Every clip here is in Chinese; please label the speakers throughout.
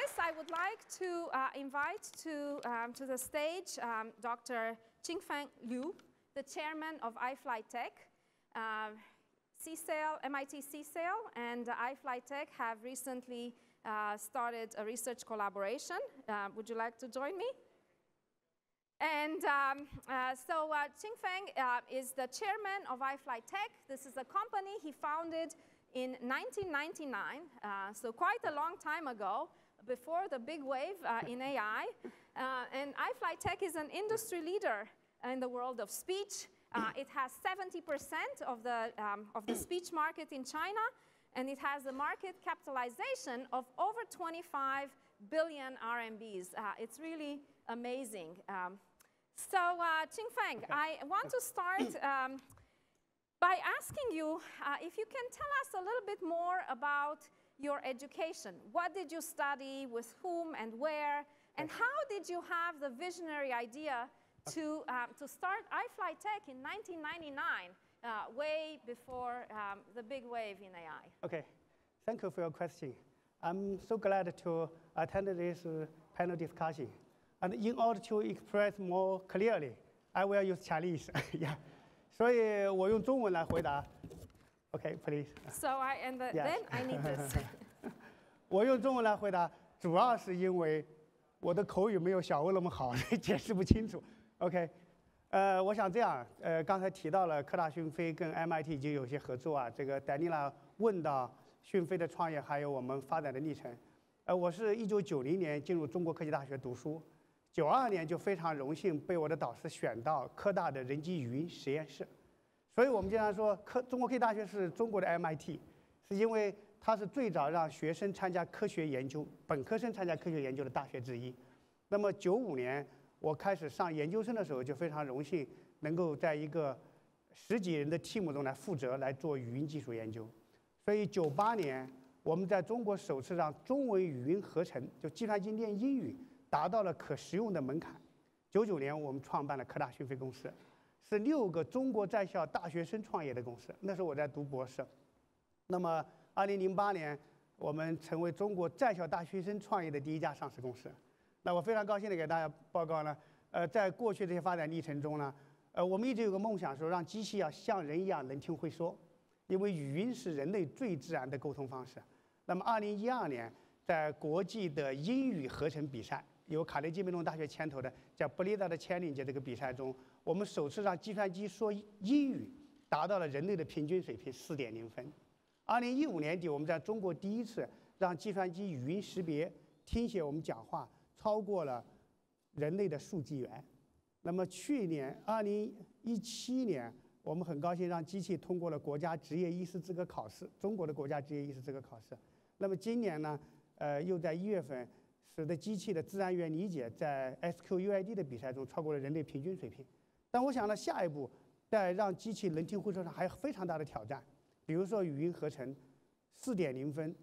Speaker 1: this, I would like to uh, invite to, um, to the stage um, Dr. Qingfeng Liu, the chairman of iFlyTek. Uh, CSAIL, MIT CSAIL and uh, iFlyTek have recently uh, started a research collaboration. Uh, would you like to join me? And um, uh, so uh, Qingfeng uh, is the chairman of iFlyTek. This is a company he founded in 1999, uh, so quite a long time ago, before the big wave uh, in AI. Uh, and iFlyTek is an industry leader in the world of speech. it has 70% of the, um, of the speech market in China, and it has a market capitalization of over 25 billion RMBs. it's really amazing. Um, so, uh, Qingfeng, okay. I want to start um, by asking you uh, if you can tell us a little bit more about your education. What did you study, with whom, and where? And how did you have the visionary idea to, um, to start iFlyTek in 1999, uh, way before um, the big wave in AI?
Speaker 2: Okay, thank you for your question. I'm so glad to attend this uh, panel discussion. And in order to express more clearly, I will use Chinese. yeah. 所以我用中文来回答。 OK, please.
Speaker 1: So I and the, yes. then I need this.
Speaker 2: 我用中文来回答，主要是因为我的口语没有小欧那么好，解释不清楚。OK，呃，我想这样，呃，刚才提到了科大讯飞跟 MIT 已经有些合作啊。这个戴妮娜问到讯飞的创业，还有我们发展的历程。呃，我是一九九零年进入中国科技大学读书。九二年就非常荣幸被我的导师选到科大的人机语音实验室，所以我们经常说科中国科技大学是中国的 MIT，是因为它是最早让学生参加科学研究、本科生参加科学研究的大学之一。那么九五年我开始上研究生的时候，就非常荣幸能够在一个十几人的 team 中来负责来做语音技术研究。所以九八年我们在中国首次让中文语音合成，就计算机练英语。达到了可实用的门槛。九九年，我们创办了科大讯飞公司，是六个中国在校大学生创业的公司。那时候我在读博士。那么，二零零八年，我们成为中国在校大学生创业的第一家上市公司。那我非常高兴的给大家报告呢，呃，在过去这些发展历程中呢，呃，我们一直有个梦想，说让机器要像人一样能听会说，因为语音是人类最自然的沟通方式。那么，二零一二年，在国际的英语合成比赛。由卡内基梅隆大学牵头的叫布列达的千灵节这个比赛中，我们首次让计算机说英语达到了人类的平均水平四点零分。二零一五年底，我们在中国第一次让计算机语音识别听写我们讲话超过了人类的数纪元。那么去年二零一七年，我们很高兴让机器通过了国家职业医师资格考试，中国的国家职业医师资格考试。那么今年呢，呃，又在一月份。使得机器的自然语言理解在 SQUID 的比赛中超过了人类平均水平。但我想呢，下一步在让机器能听会说上还有非常大的挑战，比如说语音合成，四点零分，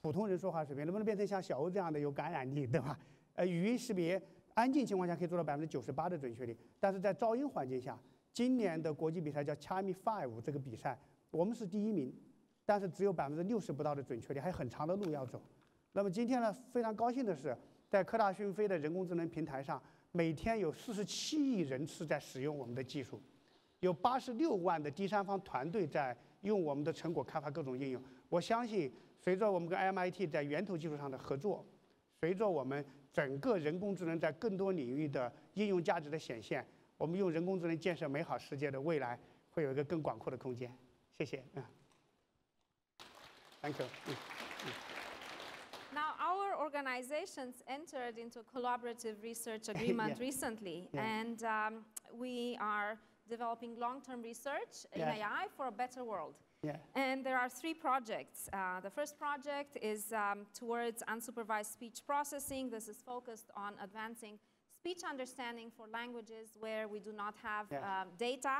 Speaker 2: 普通人说话水平能不能变成像小欧这样的有感染力，对吧？呃，语音识别安静情况下可以做到百分之九十八的准确率，但是在噪音环境下，今年的国际比赛叫 Chime Five 这个比赛，我们是第一名，但是只有百分之六十不到的准确率，还有很长的路要走。那么今天呢，非常高兴的是，在科大讯飞的人工智能平台上，每天有四十七亿人次在使用我们的技术，有八十六万的第三方团队在用我们的成果开发各种应用。我相信，随着我们跟 MIT 在源头技术上的合作，随着我们整个人工智能在更多领域的应用价值的显现，我们用人工智能建设美好世界的未来会有一个更广阔的空间。谢谢，嗯，Thank you，嗯嗯。
Speaker 1: Organizations entered into a collaborative research agreement yeah. recently, yeah. and um, we are developing long-term research in AI for a better world. Yeah. And there are three projects. Uh, the first project is um, towards unsupervised speech processing. This is focused on advancing speech understanding for languages where we do not have um, data.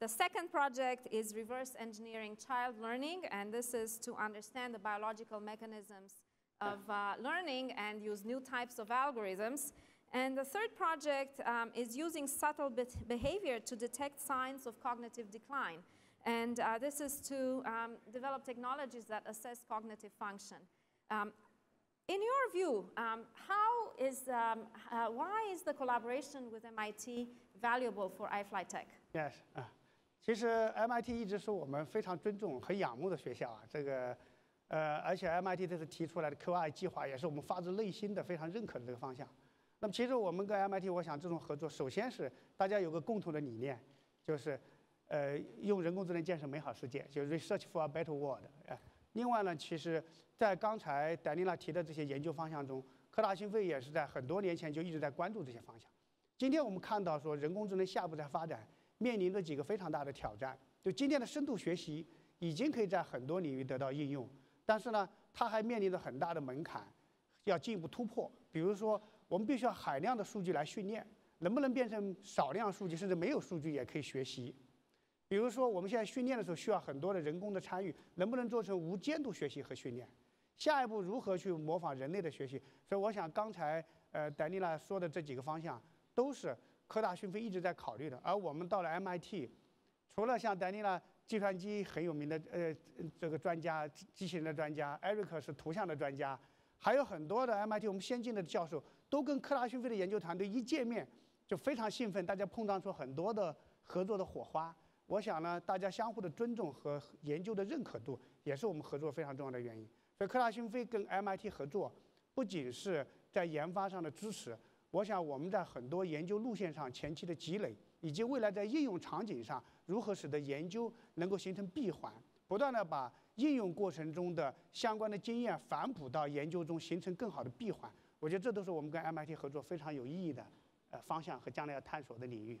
Speaker 1: The second project is reverse engineering child learning, and this is to understand the biological mechanisms of uh, learning and use new types of algorithms. And the third project um, is using subtle behavior to detect signs of cognitive decline. And uh, this is to um, develop technologies that assess cognitive function. Um, in your view, um, how is, um, uh, why is the collaboration with MIT valuable for iFly Tech?
Speaker 2: Yes 啊，其实 MIT 一直是我们非常尊重、很仰慕的学校啊。这个， 呃，而且 MIT 这次提出来的 QI 计划也是我们发自内心的非常认可的这个方向。那么，其实我们跟 MIT，我想这种合作，首先是大家有个共同的理念，就是，呃，用人工智能建设美好世界，就 Research for a Better World。啊，另外呢，其实。在刚才戴丽娜提的这些研究方向中，科大讯飞也是在很多年前就一直在关注这些方向。今天我们看到说，人工智能下一步在发展，面临着几个非常大的挑战。就今天的深度学习已经可以在很多领域得到应用，但是呢，它还面临着很大的门槛，要进一步突破。比如说，我们必须要海量的数据来训练，能不能变成少量数据，甚至没有数据也可以学习？比如说，我们现在训练的时候需要很多的人工的参与，能不能做成无监督学习和训练？下一步如何去模仿人类的学习？所以我想刚才呃戴丽娜说的这几个方向，都是科大讯飞一直在考虑的。而我们到了 MIT，除了像戴丽娜计算机很有名的呃这个专家，机器人的专家，Eric 是图像的专家，还有很多的 MIT 我们先进的教授，都跟科大讯飞的研究团队一见面就非常兴奋，大家碰撞出很多的合作的火花。我想呢，大家相互的尊重和研究的认可度，也是我们合作非常重要的原因。所以，科大讯飞跟 MIT 合作，不仅是在研发上的支持，我想我们在很多研究路线上前期的积累，以及未来在应用场景上如何使得研究能够形成闭环，不断的把应用过程中的相关的经验反哺到研究中，形成更好的闭环。我觉得这都是我们跟 MIT 合作非常有意义的呃方向和将来要探索的领域。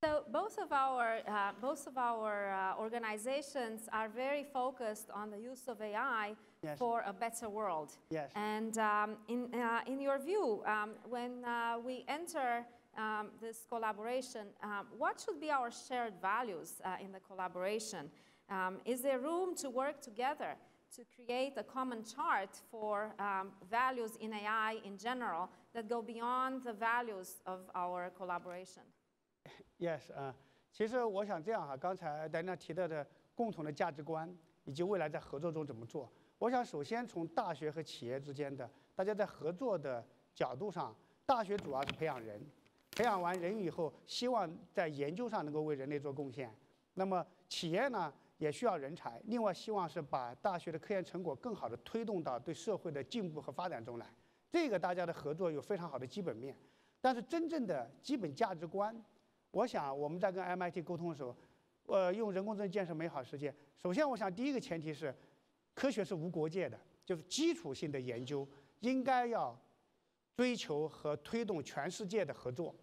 Speaker 1: So both of our, uh, both of our uh, organizations are very focused on the use of AI yes. for a better world.
Speaker 2: Yes.
Speaker 1: And um, in, uh, in your view, um, when uh, we enter um, this collaboration, um, what should be our shared values uh, in the collaboration? Um, is there room to work together to create a common chart for um, values in AI in general that go beyond the values of our collaboration?
Speaker 2: Yes 啊，其实我想这样哈，刚才丹娜提到的共同的价值观，以及未来在合作中怎么做，我想首先从大学和企业之间的大家在合作的角度上，大学主要是培养人， 培养完人以后，希望在研究上能够为人类做贡献。那么企业呢，也需要人才，另外希望是把大学的科研成果更好的推动到对社会的进步和发展中来。这个大家的合作有非常好的基本面，但是真正的基本价值观。我想我们在跟 MIT 沟通的时候，呃，用人工智能建设美好世界。首先，我想第一个前提是，科学是无国界的，就是基础性的研究应该要追求和推动全世界的合作。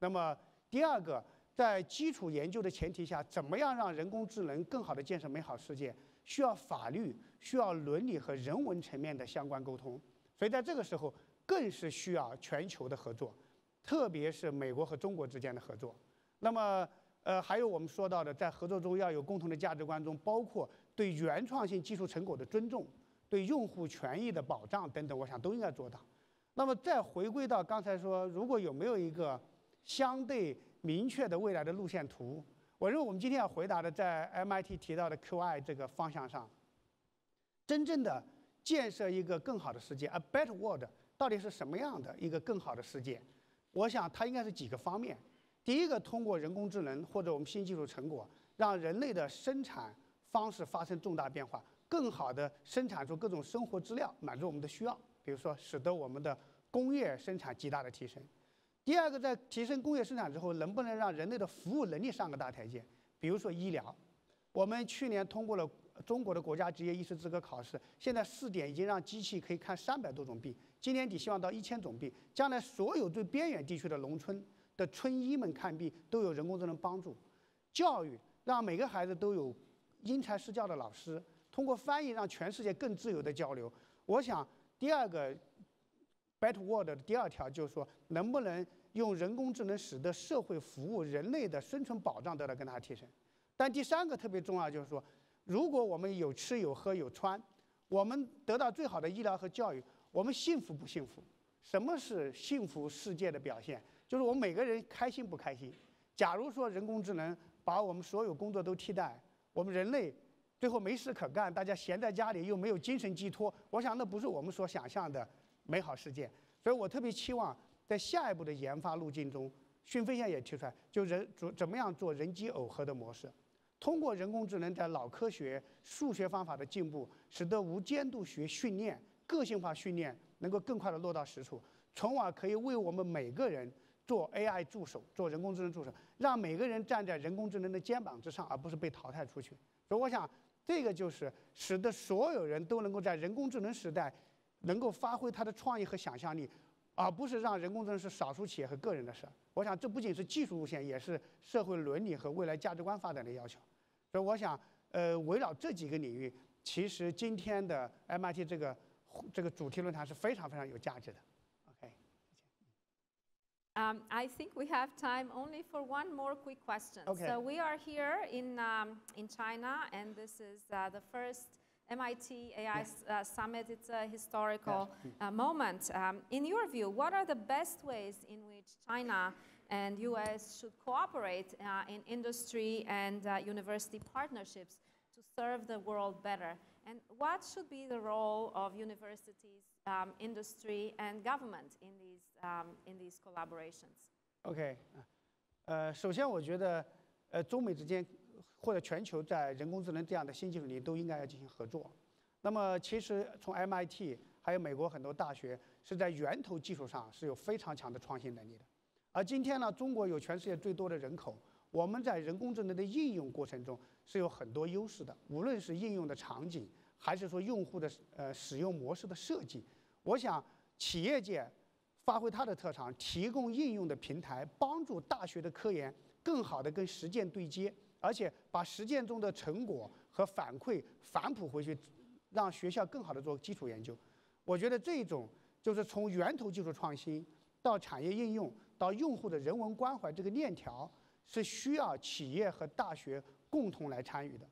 Speaker 2: 那么，第二个，在基础研究的前提下，怎么样让人工智能更好的建设美好世界，需要法律、需要伦理和人文层面的相关沟通。所以，在这个时候，更是需要全球的合作，特别是美国和中国之间的合作。那么，呃，还有我们说到的，在合作中要有共同的价值观，中包括对原创性技术成果的尊重，对用户权益的保障等等，我想都应该做到。那么再回归到刚才说，如果有没有一个相对明确的未来的路线图？我认为我们今天要回答的，在 MIT 提到的 QI 这个方向上，真正的建设一个更好的世界，a better world，到底是什么样的一个更好的世界？我想它应该是几个方面。第一个，通过人工智能或者我们新技术成果，让人类的生产方式发生重大变化，更好的生产出各种生活资料，满足我们的需要。比如说，使得我们的工业生产极大的提升。第二个，在提升工业生产之后，能不能让人类的服务能力上个大台阶？比如说医疗，我们去年通过了中国的国家职业医师资格考试，现在试点已经让机器可以看三百多种病，今年底希望到一千种病。将来所有最边远地区的农村。的村医们看病都有人工智能帮助，教育让每个孩子都有因材施教的老师，通过翻译让全世界更自由的交流。我想第二个 Better World 的第二条就是说，能不能用人工智能使得社会服务、人类的生存保障得到更大的提升？但第三个特别重要就是说，如果我们有吃有喝有穿，我们得到最好的医疗和教育，我们幸福不幸福？什么是幸福世界的表现？就是我们每个人开心不开心？假如说人工智能把我们所有工作都替代，我们人类最后没事可干，大家闲在家里又没有精神寄托，我想那不是我们所想象的美好世界。所以我特别期望在下一步的研发路径中，讯飞现在也提出来，就人怎怎么样做人机耦合的模式，通过人工智能在脑科学、数学方法的进步，使得无监督学训练、个性化训练能够更快的落到实处，从而可以为我们每个人。做 AI 助手，做人工智能助手，让每个人站在人工智能的肩膀之上，而不是被淘汰出去。所以，我想这个就是使得所有人都能够在人工智能时代，能够发挥他的创意和想象力，而不是让人工智能是少数企业和个人的事。我想，这不仅是技术路线，也是社会伦理和未来价值观发展的要求。所以，我想，呃，围绕这几个领域，其实今天的 MIT 这个这个主题论坛是非常非常有价值的。
Speaker 1: Um, I think we have time only for one more quick question.
Speaker 2: Okay.
Speaker 1: So we are here in, um, in China, and this is uh, the first MIT AI uh, Summit. It's a historical uh, moment. Um, in your view, what are the best ways in which China and US should cooperate uh, in industry and uh, university partnerships to serve the world better? And what should be the role of universities, um, industry, and government in these um, in these collaborations.
Speaker 2: OK，呃，首先我觉得，呃，中美之间 或者全球在人工智能这样的新技术里都应该要进行合作。那么，其实从 MIT 还有美国很多大学是在源头技术上是有非常强的创新能力的。而今天呢，中国有全世界最多的人口，我们在人工智能的应用过程中是有很多优势的，无论是应用的场景，还是说用户的呃使用模式的设计，我想企业界。发挥它的特长，提供应用的平台，帮助大学的科研更好的跟实践对接，而且把实践中的成果和反馈反哺回去，让学校更好的做基础研究。我觉得这种就是从源头技术创新到产业应用到用户的人文关怀这个链条，是需要企业和大学共同来参与的。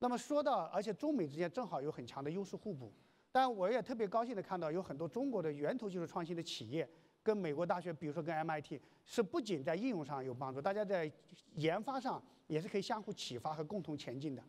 Speaker 2: 那么说到，而且中美之间正好有很强的优势互补。但我也特别高兴地看到，有很多中国的源头技术创新的企业，跟美国大学，比如说跟 MIT，是不仅在应用上有帮助，大家在研发上也是可以相互启发和共同前进的。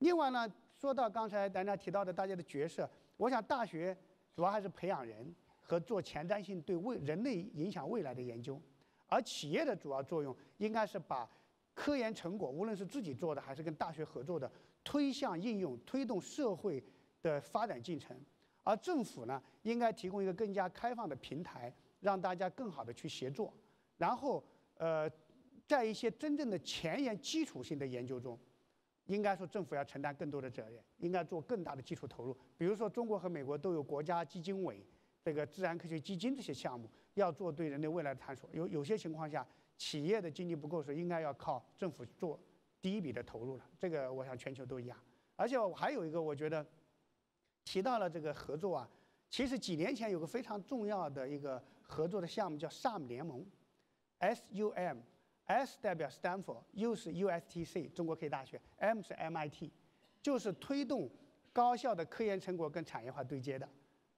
Speaker 2: 另外呢，说到刚才大家提到的大家的角色，我想大学主要还是培养人和做前瞻性对未人类影响未来的研究，而企业的主要作用应该是把科研成果，无论是自己做的还是跟大学合作的，推向应用，推动社会。的发展进程，而政府呢，应该提供一个更加开放的平台，让大家更好的去协作。然后，呃，在一些真正的前沿基础性的研究中，应该说政府要承担更多的责任，应该做更大的基础投入。比如说，中国和美国都有国家基金委、这个自然科学基金这些项目，要做对人类未来的探索。有有些情况下，企业的经济不够时，应该要靠政府做第一笔的投入了。这个我想全球都一样。而且我还有一个，我觉得。提到了这个合作啊，其实几年前有个非常重要的一个合作的项目叫 SUM 联盟，S U M S 代表 Stanford，U 是 U-S-T-C 中国科技大学，M 是 M-I-T，就是推动高校的科研成果跟产业化对接的。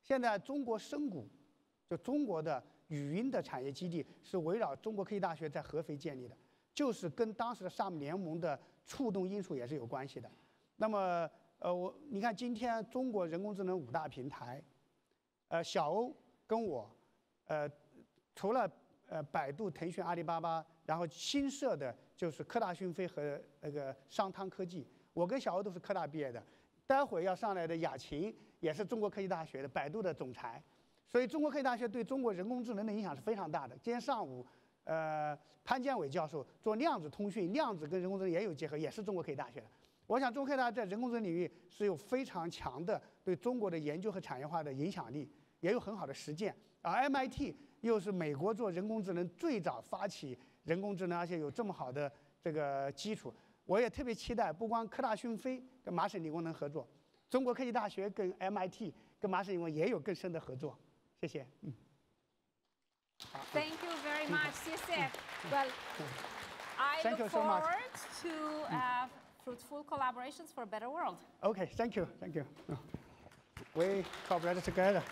Speaker 2: 现在中国深谷，就中国的语音的产业基地是围绕中国科技大学在合肥建立的，就是跟当时的 SAM 联盟的触动因素也是有关系的。那么。呃，我你看今天中国人工智能五大平台，呃，小欧跟我，呃，除了呃百度、腾讯、阿里巴巴，然后新设的就是科大讯飞和那个商汤科技，我跟小欧都是科大毕业的。待会要上来的雅琴也是中国科技大学的，百度的总裁。所以中国科技大学对中国人工智能的影响是非常大的。今天上午，呃，潘建伟教授做量子通讯，量子跟人工智能也有结合，也是中国科技大学的。我想，中科大在人工智能领域是有非常强的对中国的研究和产业化的影响力，也有很好的实践。而 MIT 又是美国做人工智能最早发起人工智能，而且有这么好的这个基础。我也特别期待，不光科大讯飞跟麻省理工能合作，中国科技大学跟 MIT 跟麻省理工也有更深的合作。谢谢。嗯。
Speaker 1: Thank you very much. 谢谢。Well, I look forward to. fruitful collaborations for a better world.
Speaker 2: Okay, thank you, thank you. We cooperate together.